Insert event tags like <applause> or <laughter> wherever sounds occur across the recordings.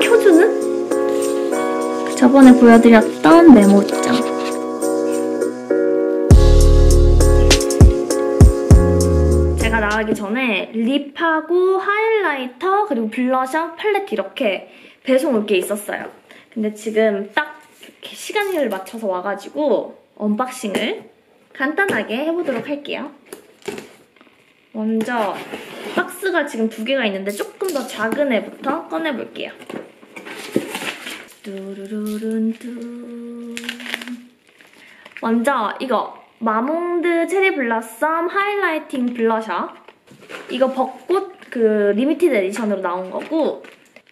켜주는? 저번에 보여드렸던 메모장. 제가 나가기 전에 lip하고 highlighter 그리고 블러셔, 팔레트 이렇게 배송 올 게 있었어요. 근데 지금 딱 이렇게 시간을 맞춰서 와가지고 unboxing을 간단하게 해보도록 할게요. 먼저 박스가 지금 두 개가 있는데 조금 더 작은 애부터 꺼내볼게요. 뚜루루룬뚜 먼저 이거 마몽드 cherry blossom highlighting blusher 이거 벚꽃 그 limited edition으로 나온 거고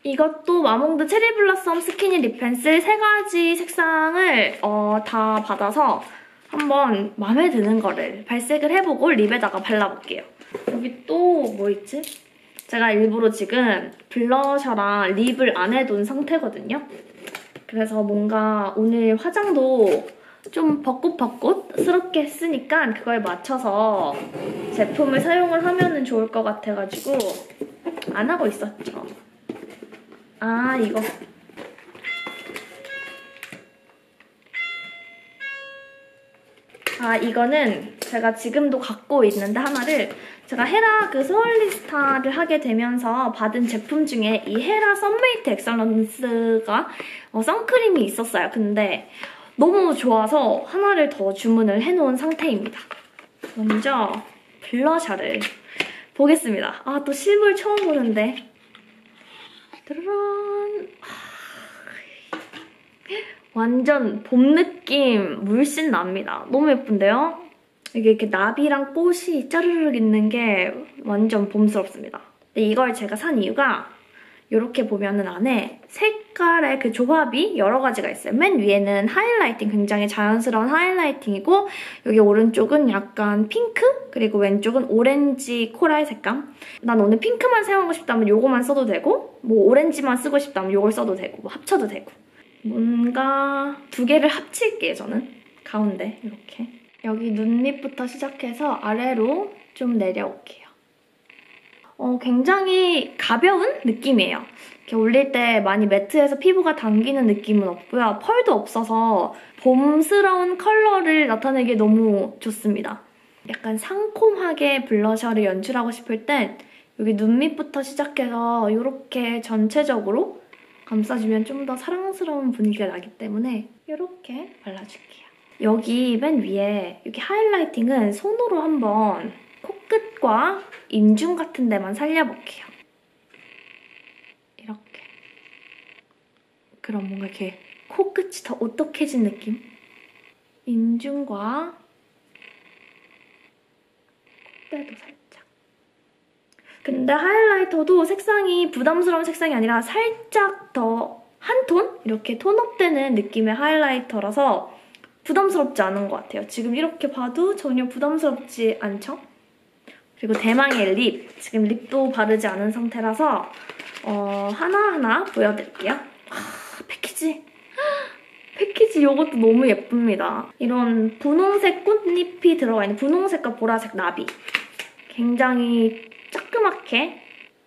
이것도 마몽드 cherry blossom skinny lip pencil 세 가지 색상을 어, 다 받아서 한번 마음에 드는 거를 발색을 해보고 lip에다가 발라볼게요. 여기 또 뭐 있지? 제가 일부러 지금 블러셔랑 립을 안 해둔 상태거든요. 그래서 뭔가 오늘 화장도 좀 벚꽃벚꽃스럽게 했으니까 그거에 맞춰서 제품을 사용을 하면 좋을 것 같아가지고 안 하고 있었죠. 아 이거 아 이거는 제가 지금도 갖고 있는데 하나를 제가 헤라 그 서울리스타를 하게 되면서 받은 제품 중에 이 헤라 Sun Mate Excellence가 어, 선크림이 있었어요. 근데 너무 좋아서 하나를 더 주문을 해놓은 상태입니다. 먼저 blusher를 보겠습니다. 아 또 실물 처음 보는데 짜라란 완전 봄 느낌 물씬 납니다. 너무 예쁜데요? 이게 이렇게 나비랑 꽃이 짜르르 있는 게 완전 봄스럽습니다. 이걸 제가 산 이유가 이렇게 보면은 안에 색깔의 그 조합이 여러 가지가 있어요. 맨 위에는 하이라이팅, 굉장히 자연스러운 하이라이팅이고 여기 오른쪽은 약간 핑크 그리고 왼쪽은 오렌지 코랄 색감. 난 오늘 핑크만 사용하고 싶다면 이거만 써도 되고 뭐 오렌지만 쓰고 싶다면 이걸 써도 되고 뭐 합쳐도 되고 뭔가 두 개를 합칠게요, 저는. 가운데 이렇게. 여기 눈 밑부터 시작해서 아래로 좀 내려올게요. 어, 굉장히 가벼운 느낌이에요. 이렇게 올릴 때 많이 매트해서 피부가 당기는 느낌은 없고요. 펄도 없어서 봄스러운 컬러를 나타내기 너무 좋습니다. 약간 상콤하게 블러셔를 연출하고 싶을 땐 여기 눈 밑부터 시작해서 이렇게 전체적으로 감싸주면 좀 더 사랑스러운 분위기가 나기 때문에 이렇게 발라줄게요. 여기 맨 위에 여기 하이라이팅은 손으로 한번 코끝과 인중 같은 데만 살려볼게요. 이렇게. 그럼 뭔가 이렇게 코끝이 더 오똑해진 느낌? 인중과 콧대도 살짝. 근데 하이라이터도 색상이 부담스러운 색상이 아니라 살짝 더 한 톤? 이렇게 톤업되는 느낌의 하이라이터라서 부담스럽지 않은 것 같아요. 지금 이렇게 봐도 전혀 부담스럽지 않죠? 그리고 대망의 립. 지금 립도 바르지 않은 상태라서 어, 하나하나 보여드릴게요. 아, 패키지. 패키지 이것도 너무 예쁩니다. 이런 분홍색 꽃잎이 들어가 있는 분홍색과 보라색 나비. 굉장히 조그맣게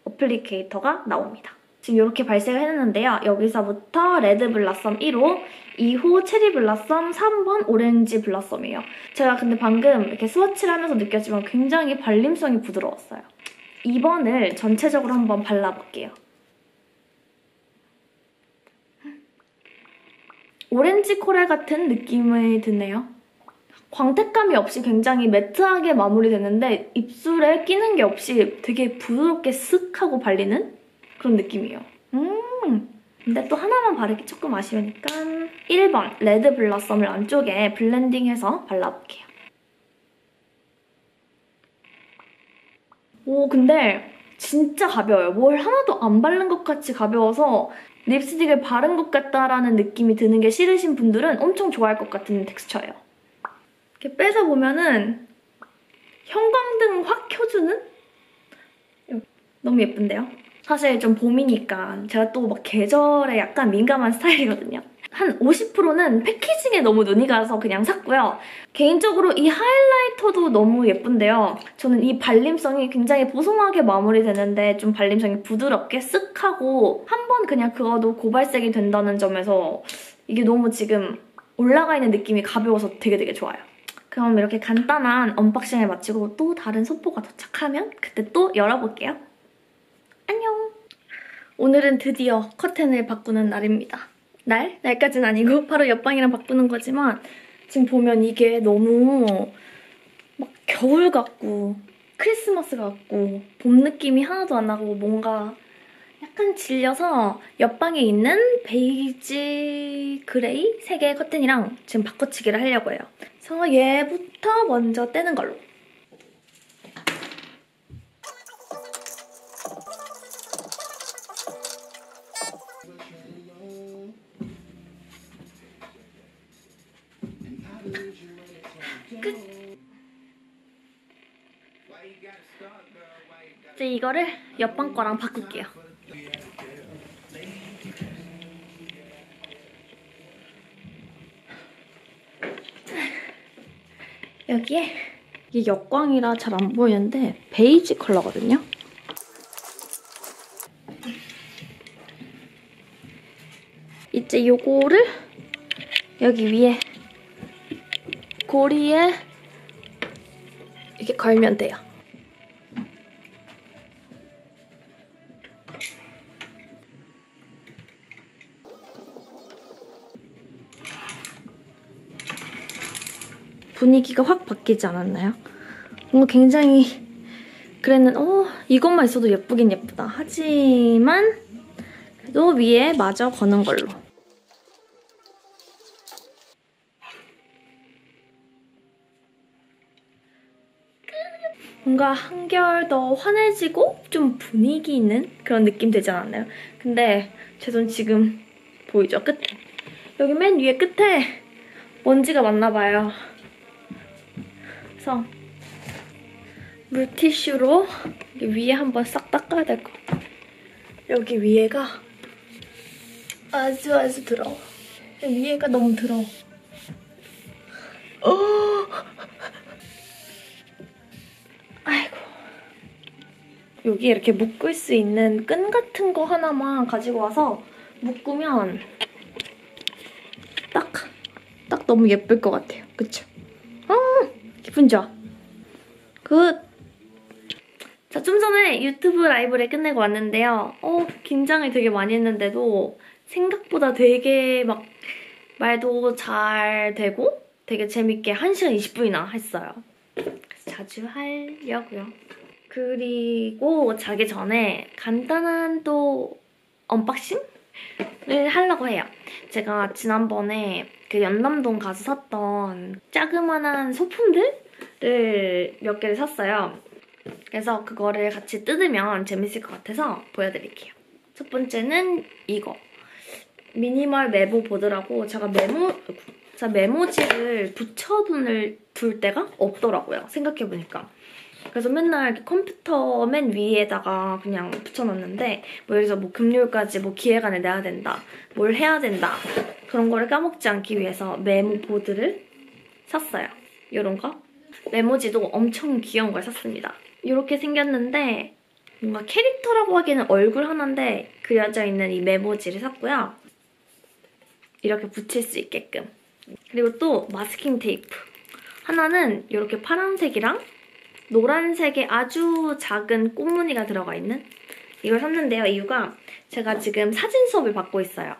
applicator가 나옵니다. 지금 이렇게 발색을 해놨는데요. 여기서부터 red blossom 1호, 2호 cherry blossom, 3번 orange blossom이에요. 제가 근데 방금 이렇게 스워치를 하면서 느꼈지만 굉장히 발림성이 부드러웠어요. 2번을 전체적으로 한번 발라볼게요. orange coral 같은 느낌이 드네요. 광택감이 없이 굉장히 매트하게 마무리되는데 입술에 끼는 게 없이 되게 부드럽게 쓱 하고 발리는 그런 느낌이에요. 음 근데 또 하나만 바르기 조금 아쉬우니까 1번 레드 블러썸을 안쪽에 블렌딩해서 발라볼게요. 오 근데 진짜 가벼워요. 뭘 하나도 안 바른 것 같이 가벼워서 립스틱을 바른 것 같다라는 느낌이 드는 게 싫으신 분들은 엄청 좋아할 것 같은 텍스처예요. 이렇게 빼서 보면은 형광등 확 켜주는? 너무 예쁜데요? 사실 좀 봄이니까 제가 또 막 계절에 약간 민감한 스타일이거든요. 한 50%는 패키징에 너무 눈이 가서 그냥 샀고요. 개인적으로 이 하이라이터도 너무 예쁜데요. 저는 이 발림성이 굉장히 보송하게 마무리되는데 좀 발림성이 부드럽게 쓱하고 한 번 그냥 그어도 고발색이 된다는 점에서 이게 너무 지금 올라가 있는 느낌이 가벼워서 되게 되게 좋아요. 그럼 이렇게 간단한 unboxing을 마치고 또 다른 소포가 도착하면 그때 또 열어볼게요. 안녕! 오늘은 드디어 커튼을 바꾸는 날입니다. 날? 날까진 아니고 <laughs> 바로 옆방이랑 바꾸는 거지만 지금 보면 이게 너무 막 겨울 같고 크리스마스 같고 봄 느낌이 하나도 안 나고 뭔가 약간 질려서 옆방에 있는 beige gray 세 개의 커튼이랑 지금 바꿔치기를 하려고 해요. 그래서 얘부터 먼저 떼는 걸로. 끝. 이제 이거를 옆방 거랑 바꿀게요. 여기에 이게 역광이라 잘 안 보이는데 베이지 컬러거든요. 이제 요거를 여기 위에 고리에 이렇게 걸면 돼요. 분위기가 확 바뀌지 않았나요? 뭔가 굉장히 그랬는 어 이것만 있어도 예쁘긴 예쁘다. 하지만 그래도 위에 마저 거는 걸로. 뭔가 한결 더 환해지고 좀 분위기 있는 그런 느낌 되지 않았나요? 근데 제 손 지금 보이죠? 끝에. 여기 맨 위에 끝에 먼지가 많나 봐요. 그래서 물티슈로 위에 한번 싹 닦아야 될 것 같아요. 여기 위에가 아주 아주 더러워. 위에가 너무 더러워. 어! 여기 이렇게 묶을 수 있는 끈 같은 거 하나만 가지고 와서 묶으면 딱, 딱 너무 예쁠 것 같아요. 그쵸? 아, 기분 좋아. good! 자, 좀 전에 유튜브 라이브를 끝내고 왔는데요. 어, 긴장을 되게 많이 했는데도 생각보다 되게 막 말도 잘 되고 되게 재밌게 1시간 20분이나 했어요. 자주 하려고요. 그리고 자기 전에 간단한 또 unboxing을 하려고 해요. 제가 지난번에 그 연남동 가서 샀던 자그만한 소품들을 몇 개를 샀어요. 그래서 그거를 같이 뜯으면 재밌을 것 같아서 보여드릴게요. 첫 번째는 이거. 미니멀 메모 보드라고 제가 메모, 제가 메모지를 붙여둘 둘 때가 없더라고요. 생각해보니까. 그래서 맨날 컴퓨터 맨 위에다가 그냥 붙여놨는데 뭐 예를 들어서 뭐 금요일까지 뭐 기획안을 내야 된다. 뭘 해야 된다. 그런 거를 까먹지 않기 위해서 메모 보드를 샀어요. 이런 거. 메모지도 엄청 귀여운 걸 샀습니다. 이렇게 생겼는데 뭔가 캐릭터라고 하기에는 얼굴 하나인데 그려져 있는 이 메모지를 샀고요. 이렇게 붙일 수 있게끔. 그리고 또 마스킹 테이프. 하나는 이렇게 파란색이랑 노란색의 아주 작은 꽃무늬가 들어가 있는 이걸 샀는데요. 이유가 제가 지금 사진 수업을 받고 있어요.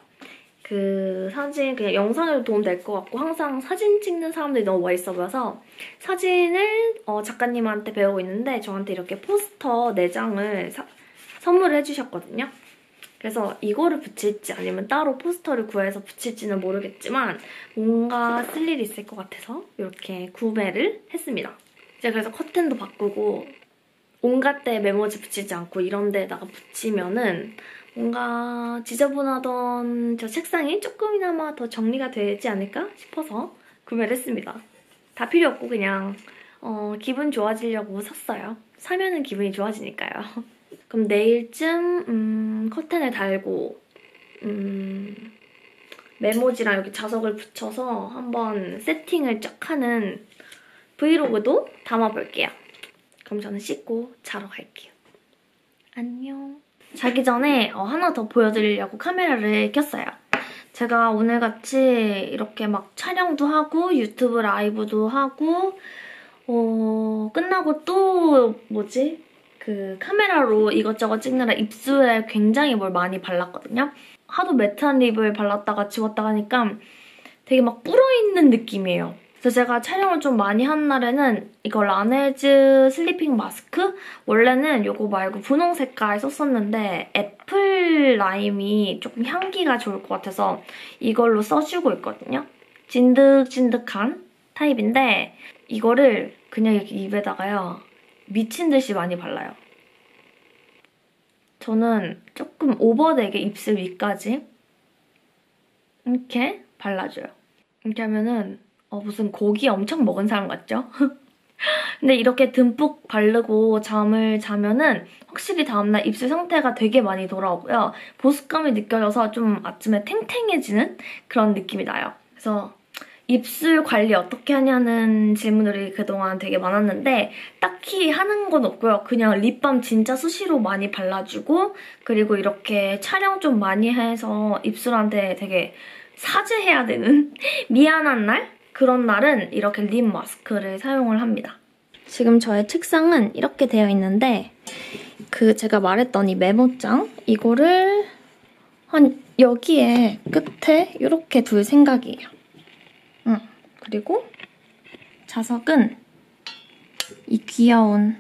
그 사진 그냥 영상에도 도움 될 것 같고 항상 사진 찍는 사람들이 너무 멋있어 보여서 사진을 어, 작가님한테 배우고 있는데 저한테 이렇게 포스터 4장을 사, 선물을 해주셨거든요. 그래서 이거를 붙일지 아니면 따로 포스터를 구해서 붙일지는 모르겠지만 뭔가 쓸 일이 있을 것 같아서 이렇게 구매를 했습니다. 이제 그래서 커튼도 바꾸고 온갖 데 메모지 붙이지 않고 이런 데다가 붙이면은 뭔가 지저분하던 저 책상이 조금이나마 더 정리가 되지 않을까 싶어서 구매를 했습니다. 다 필요 없고 그냥 어, 기분 좋아지려고 샀어요. 사면은 기분이 좋아지니까요. <laughs> 그럼 내일쯤 음, 커튼을 달고 음, 메모지랑 여기 자석을 붙여서 한번 세팅을 쫙 하는 브이로그도 담아볼게요. 그럼 저는 씻고 자러 갈게요. 안녕. 자기 전에 어, 하나 더 보여드리려고 카메라를 켰어요. 제가 오늘같이 이렇게 막 촬영도 하고 유튜브 라이브도 하고 어, 끝나고 또 뭐지? 그 카메라로 이것저것 찍느라 입술에 굉장히 뭘 많이 발랐거든요. 하도 matte한 lip을 발랐다가 지웠다가 하니까 되게 막 불어있는 느낌이에요. 그래서 제가 촬영을 좀 많이 한 날에는 이거 라네즈 sleeping mask? 원래는 이거 말고 분홍 색깔 썼었는데 apple lime이 조금 향기가 좋을 것 같아서 이걸로 써주고 있거든요. 진득진득한 타입인데 이거를 그냥 이렇게 입에다가요. 미친 듯이 많이 발라요. 저는 조금 오버되게 입술 위까지 이렇게 발라줘요. 이렇게 하면은 어, 무슨 고기 엄청 먹은 사람 같죠? <laughs> 근데 이렇게 듬뿍 바르고 잠을 자면은 확실히 다음날 입술 상태가 되게 많이 돌아오고요. 보습감이 느껴져서 좀 아침에 탱탱해지는 그런 느낌이 나요. 그래서 입술 관리 어떻게 하냐는 질문들이 그동안 되게 많았는데 딱히 하는 건 없고요. 그냥 립밤 진짜 수시로 많이 발라주고 그리고 이렇게 촬영 좀 많이 해서 입술한테 되게 사죄해야 되는 <laughs> 미안한 날? 그런 날은 이렇게 립 마스크를 사용을 합니다. 지금 저의 책상은 이렇게 되어 있는데 그 제가 말했던 이 메모장 이거를 한 여기에 끝에 이렇게 둘 생각이에요. 응. 그리고 자석은 이 귀여운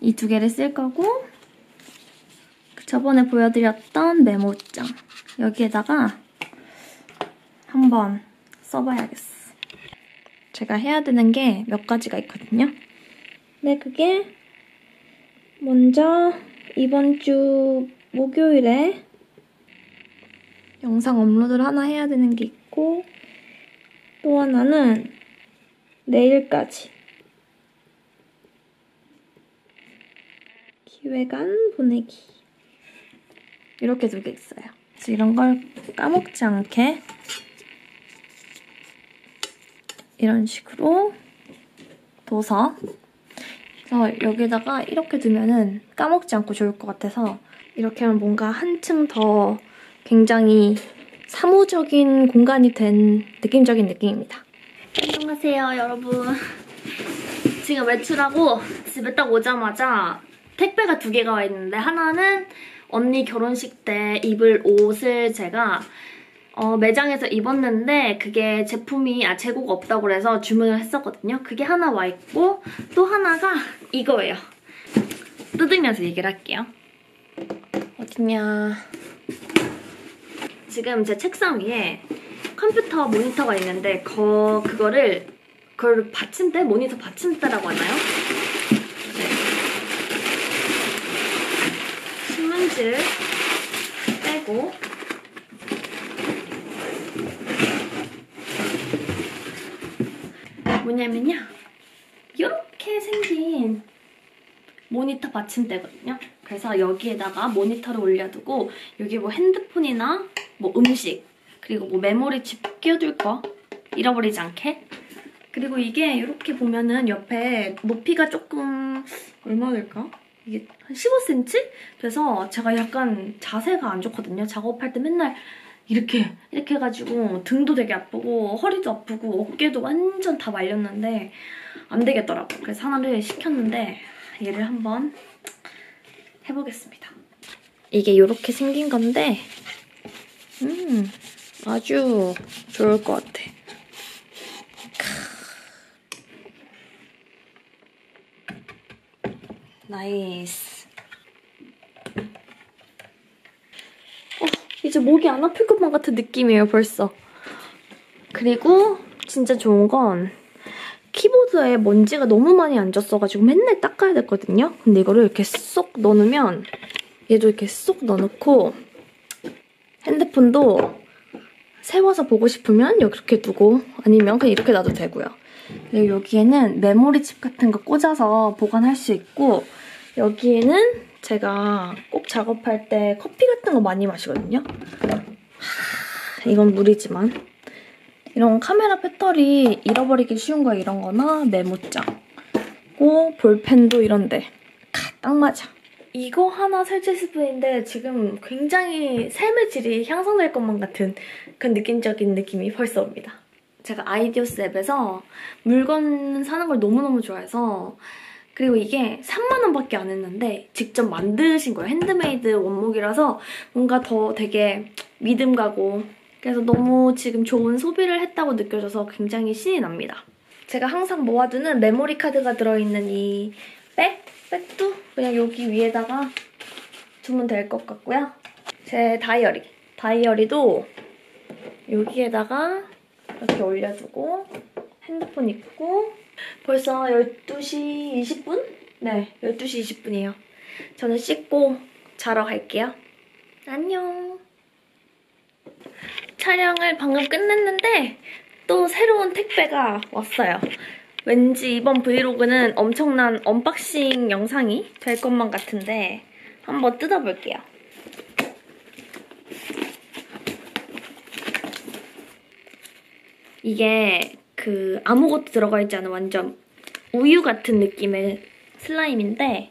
이 두 개를 쓸 거고 저번에 보여드렸던 메모장 여기에다가 한번 써봐야겠어. 제가 해야 되는 게 몇 가지가 있거든요. 네, 그게 먼저 이번 주 목요일에 영상 업로드를 하나 해야 되는 게 있고 또 하나는 내일까지 기획안 보내기 이렇게 두 개 있어요. 그래서 이런 걸 까먹지 않게 이런 식으로 둬서 그래서 여기다가 이렇게 두면은 까먹지 않고 좋을 것 같아서 이렇게 하면 뭔가 한층 더 굉장히 사무적인 공간이 된 느낌적인 느낌입니다. 안녕하세요, 여러분. 지금 외출하고 집에 딱 오자마자 택배가 두 개가 와 있는데 하나는 언니 결혼식 때 입을 옷을 제가 어, 매장에서 입었는데 그게 제품이 아 재고가 없다고 그래서 주문을 했었거든요. 그게 하나 와 있고 또 하나가 이거예요. 뜯으면서 얘기를 할게요. 어딨냐. 지금 제 책상 위에 컴퓨터 모니터가 있는데 거, 그거를 그걸 받침대? 모니터 받침대라고 하나요? 네. 신문지를 빼고 뭐냐면요. 이렇게 생긴 모니터 받침대거든요. 그래서 여기에다가 모니터를 올려두고 여기 뭐 핸드폰이나 뭐 음식 그리고 뭐 메모리 칩 끼워둘 거 잃어버리지 않게 그리고 이게 이렇게 보면은 옆에 높이가 조금 얼마 될까? 이게 한 15cm? 그래서 제가 약간 자세가 안 좋거든요. 작업할 때 맨날 이렇게 이렇게 해가지고 등도 되게 아프고 허리도 아프고 어깨도 완전 다 말렸는데 안 되겠더라고. 그래서 하나를 시켰는데 얘를 한번 해보겠습니다. 이게 이렇게 생긴 건데 음 아주 좋을 것 같아. nice. 어, 이제 목이 안 아플 것만 같은 느낌이에요, 벌써. 그리고 진짜 좋은 건 키보드에 먼지가 너무 많이 앉았어가지고 맨날 닦아야 됐거든요. 근데 이거를 이렇게 쏙 넣어놓으면 얘도 이렇게 쏙 넣어놓고 핸드폰도 세워서 보고 싶으면 이렇게 두고 아니면 그냥 이렇게 놔도 되고요. 그리고 여기에는 메모리 칩 같은 거 꽂아서 보관할 수 있고 여기에는 제가 꼭 작업할 때 커피 같은 거 많이 마시거든요. 이건 물이지만 이런 카메라 배터리 잃어버리기 쉬운 거 이런 거나 메모장 고 볼펜도 이런데 가, 딱 맞아. 이거 하나 설치했을 뿐인데 지금 굉장히 삶의 질이 향상될 것만 같은 그런 느낌적인 느낌이 벌써 옵니다. 제가 아이디어스 앱에서 물건 사는 걸 너무너무 좋아해서 그리고 이게 3만 원밖에 안 했는데 직접 만드신 거예요. 핸드메이드 원목이라서 뭔가 더 되게 믿음 가고 그래서 너무 지금 좋은 소비를 했다고 느껴져서 굉장히 신이 납니다. 제가 항상 모아두는 메모리 카드가 들어있는 이 백? 백도 그냥 여기 위에다가 두면 될 것 같고요. 제 다이어리. 다이어리도 여기에다가 이렇게 올려두고 핸드폰 있고 벌써 12시 20분? 네, 12시 20분이에요. 저는 씻고 자러 갈게요. 안녕. 촬영을 방금 끝냈는데 또 새로운 택배가 왔어요. 왠지 이번 vlog는 엄청난 unboxing 영상이 될 것만 같은데 한번 뜯어볼게요. 이게 그 아무것도 들어가 있지 않은 완전 우유 같은 느낌의 슬라임인데